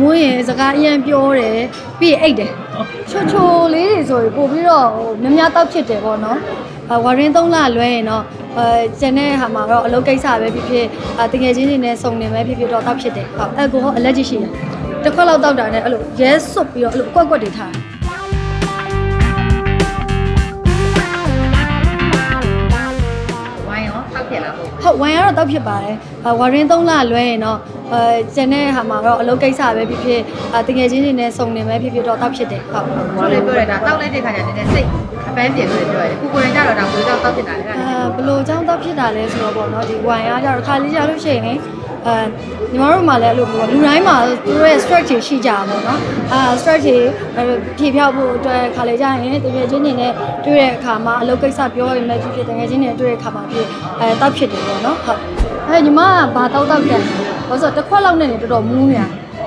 မွေးရင်စကားအရင်ပြောတယ်ပြီးရင်အိတ်တယ်ချိုချိုလေးတွေဆိုရင်ပို့ပြီးတော့ဟိုများများတောက်ဖြစ်တယ်ပေါ့နော်အဝရင်း3လလွဲရင်တော့အဲကျန်တဲ့ဟာမှာတော့အလုပ်ကိစ္စပဲဖြစ်ဖြစ်အတကယ်ချင်းတွေနဲ့စုံနေပဲဖြစ်ဖြစ်တော့တောက်ဖြစ်တယ်ဟုတ်အကိုဟောအလက်ကြီးရှိတယ်တစ်ခွက်လောက်တောက်တာနဲ့အဲ့လိုရဲစွတ်ပြီးတော့အဲ့လိုကွက်ကွက်တွေထားတယ်ဝိုင်းရောထောက်ဖြစ်လာပေါ့ဟုတ်ဝိုင်ကတော့တောက်ဖြစ်ပါတယ်အဝရင်း3လလွဲရင်တော့ အဲကျန်တဲ့ဟာမှာတော့အလုပ်ကိစ္စပဲဖြစ်ဖြစ်အတကယ်ချင်းတွေနဲ့စုံနေပဲဖြစ်ဖြစ်တော့တောက်ဖြစ်တယ်ဟုတ်ဘာလဲပြောရတာတောက်လိုက်တဲ့ခါကျတော့နည်းနည်းစိတ်အပန်းပြေလို့ပြောရတယ်ကိုကိုရင်ကြတော့ဒါကိုကြောက်တောက်ဖြစ်တာလေအဲ့ဒါအဲဘလို့ចောင်းတော့ဖြစ်တာလဲဆိုတော့ပေါ့နော်ဒီဝိုင်အားကြတော့ခါလေးကြလို့ရှိရင်အဲညီမတို့မှလည်းအဲ့လိုမျိုးလူတိုင်းမှာသူတို့ရဲ့ stress တွေရှိကြတာပေါ့နော်အာ stress တွေဖြေဖြောက်ဖို့အတွက်ခါလေးကြရင်တကယ်ချင်းနေနဲ့တွေ့တဲ့အခါမှာအလုပ်ကိစ္စပြောရင်လည်းဖြစ်ဖြစ်တကယ်ချင်းနေတွေ့တဲ့အခါမှာဖြစ်အဲတောက်ဖြစ်တယ်ပေါ့နော်ဟုတ်အဲညီမကဘာတောက်တောက်တယ် ဘာလို့ဆိုတော့တစ်ခွက်လောက်နဲ့နေတော်တော်မူးနေတာ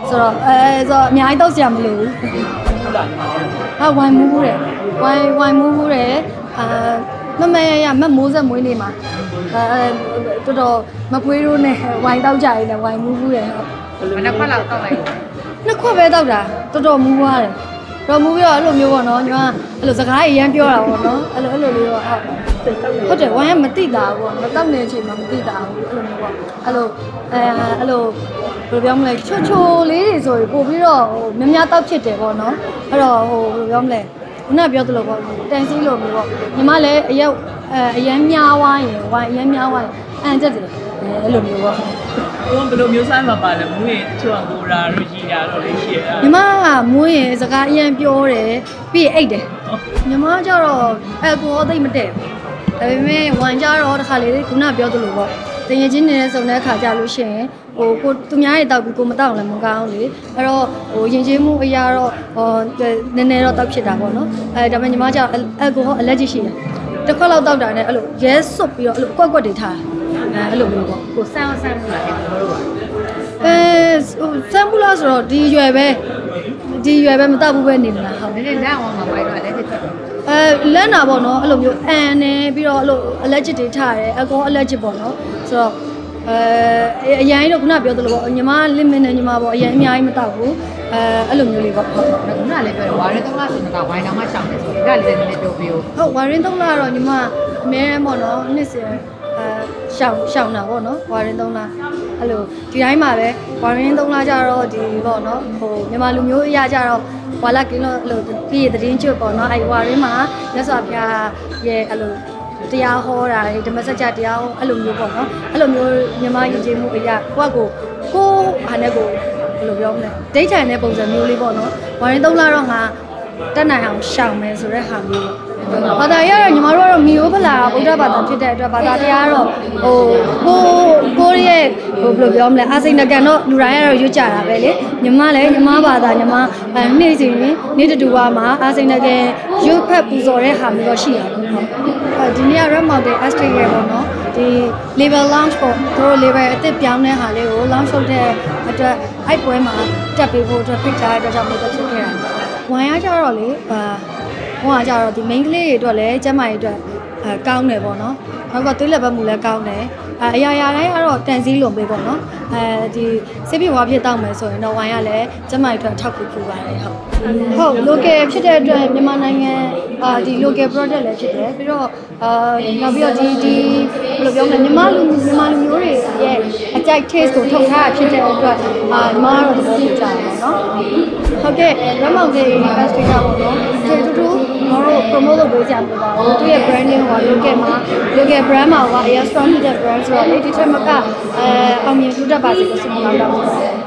ဆိုတော့အဲဆိုတော့အများကြီးတောက်စရာမလိုဘူးဟာဝိုင်မူးဘူးတယ်ဝိုင်ဝိုင်မူးဘူးတယ်အာမမရရမမိုးဆက်မွေးနေမှာအဲတော်တော်မပွေးရိုးနဲ့ဝိုင်တောက်ကြရင်လည်းဝိုင်မူးဘူးတယ်ဟုတ်မနေ့ခွက်လောက်တောက်လိုက်နှစ်ခွက်ပဲတောက်တာတော်တော်မူးသွားတယ် တော်မူပြီးတော့အဲ့လိုမျိုးပေါ့နော်ညီမအဲ့လိုစကားကြီးရမ်းပြောတာပေါ့နော်အဲ့လိုအဲ့လိုလေးတော့ဟုတ်ဟုတ်တယ်ဝိုင်းကမတိတာပေါ့မတောက်နေတဲ့အချိန်မှာမတိတာဘူးအဲ့လိုမျိုးပေါ့အဲ့လိုအဲအဲ့လိုဘယ်လိုပြောမလဲချိုချိုလေးတွေဆိုရင်ပို့ပြီးတော့ဟိုများများတောက်ဖြစ်တယ်ပေါ့နော်အဲ့တော့ဟိုဘယ်လိုပြောမလဲခုနကပြောသလိုပေါ့တန်စီလိုမျိုးပေါ့ညီမလည်းအရက်အဲအရန်များဝိုင်းရင်ဝိုင်းအရန်များဝိုင်းအန်တက်တယ် အဲ့လိုမျိုးပေါ့ဘယ်လိုမျိုးစားမှာပါလဲမူးရင်တချို့ကကိုရာတို့ရီရာတို့လည်းရှိရတာညီမကမွေးရင်စကားအရင်ပြောတယ်ပြီးရင်အိတ်တယ်ညီမကကြတော့အဲကိုဟောသိမ့်မတည့်ဘူးဒါပေမဲ့ဝမ်ကြတော့တစ်ခါလေခုနပြောသလိုပေါ့တငယ်ချင်းနေတဲ့စုံတဲ့အခါကြလို့ရှိရင်ဟိုကိုသူများတွေတောက်ပြီးကိုမတောက်လည်းမကောင်းလေအဲ့တော့ဟိုရင်ကျေးမှုအရာတော့ဟောနည်းနည်းတော့တောက်ဖြစ်တာပေါ့နော်အဲဒါပေမဲ့ညီမကအဲကိုဟောအလက်ကြီးရှိတယ်တစ်ခွက်လောက်တောက်တာနဲ့အဲ့လိုရဲစွတ်ပြီးတော့အဲ့လိုကွက်ကွက်တွေထားအဲ အဲ့လိုမျိုးပေါ့ကိုဆန်းဆန်းလာတယ်တို့ပါအဲဟိုစမ်းဘူးလားဆိုတော့ဒီရွယ်ပဲဒီရွယ်ပဲမတောက်ဘူးပဲနေမလားဟုတ်နည်းနည်းလမ်းအောင်မှာပိုက်တော့လည်းဖြစ်တယ်အဲလက်နာပေါ့နော်အဲ့လိုမျိုးအန်နေပြီးတော့အဲ့လို allergic တွေထားတယ်အကော allergic ပေါ့နော်ဆိုတော့အဲအရင်တော့ခုနပြောသလိုပေါ့ညီမ limit နဲ့ညီမပေါ့အရင်အများကြီးမတောက်ဘူးအဲအဲ့လိုမျိုးလေးပေါ့ဟုတ်ဒါကလည်းပြောတယ်ဝါရဲသုံးလားဆိုတော့ဝိုင်းတော်မှရှောင်းတယ်ဆိုတော့ဒါလည်းနည်းနည်းပြောပြဦးဟုတ်ဝါရင်းသုံးလားတော့ညီမအမဲပေါ့နော်နှစ်စင်အဲ ရှောင်းရှောင်းတာပေါ့နော်ဝါရင်းသုံးလားအဲ့လိုဒီတိုင်းမှာပဲဝါရင်းသုံးလားကြတော့ဒီပေါ့နော်ဟိုမြန်မာလူမျိုးအရာကြတော့ဝါလာကင်းလို့အဲ့လိုပြည်တည်င်းကျွတ်ပေါ့နော်အဲ့ဝါရင်းမှာမြတ်စွာဘုရားရဲ့အဲ့လိုတရားဟောတာတွေဓမ္မစကြာတရားဟောအဲ့လိုမျိုးပေါ့နော်အဲ့လိုမျိုးမြန်မာယဉ်ကျေးမှုအရာကိုယ့်ကိုကိုယ်ဟာနဲ့ကိုဘယ်လိုပြောမလဲဒိတ်ထိုင်တဲ့ပုံစံမျိုးလေးပေါ့နော်ဝါရင်သုံးလားတော့ငါတက်နိုင်အောင်ရှောင်မယ်ဆိုတဲ့ဟာမျိုးပေါ့ ဘာသာရတော့ညီမတို့ကတော့မီယိုဖလာဗုဒ္ဓဘာသာဖြစ်တဲ့အတွက်ဘာသာတရားကတော့ဟိုကိုကိုရဲ့ဟိုဘယ်လိုပြောမလဲအာစိန်နကန်တော့လူတိုင်းကတော့ရွတ်ကြတာပဲလေညီမလည်းညီမဘာသာညီမအဲနေ့စဉ်နေ့တူတူပါမှာအာစိန်နကန်ရွတ်ဖက်ပူဇော်တဲ့ဟာမျိုးတော့ရှိတာပေါ့နော်အဲဒီနေ့က Red Mountain Estate ရဲ့ပေါ့နော်ဒီ level launch ပေါ့သူတို့ level အသစ်ပြောင်းတဲ့ဟာလေးကို launch လုပ်တဲ့အတွက်အဲ့ပွဲမှာတက်ပေးဖို့အတွက်ဖိတ်ကြားတဲ့အတွက်ကြောင့်မို့တော့ဖြစ်ခဲ့တာ။ဝိုင်းရကြတော့လေအာ ဟိုကကြတော့ဒီ main ကလေးတွေအတွက်လည်းကျန်းမာရေးအတွက် အဲကောင်းတယ်ပေါ့နော်။နောက်ကသွေးလက်ပတ်မှုလည်းကောင်းတယ်။အဲအရာရာတိုင်းကတော့တန်စည်းလုံးပေးပေါ့နော်။အဲဒီစိတ်ပြေဝါဖြစ်တောက်မယ်ဆိုရင်တော့ဝိုင်းရလည်းကျန်းမာရေးအတွက်ထောက်ကူပြုပါတယ်ဟုတ်။ဟုတ် local ဖြစ်တဲ့အတွက်မြန်မာနိုင်ငံအာဒီ local product လည်းဖြစ်တယ်ပြီးတော့အာနောက်ပြီးတော့ဒီဒီဘယ်လိုပြောမလဲမြန်မာလူမြန်မာလူမျိုးတွေရဲ့အကြိုက် taste ကိုထုတ်ထားတာဖြစ်တဲ့အတွက်အာညီမကတော့သဘောကျကြတယ်ပေါ့နော်ဟုတ်ကဲ့ရမောင်ကြီး industry ကပေါ့နော်ဒီတူတူကျွန်တော်တို့ promote လုပ်ပေးကြမှာပါဘူးသူရဲ့ branding ဟို local မှာ local brand မှာက air strong ဖြစ်တဲ့ brand ဆိုတော့လေဒီထက်မကအဲအောင်မြင်ထူးတတ်ပါစေလို့ဆုမတောင်းတောင်းပါတယ်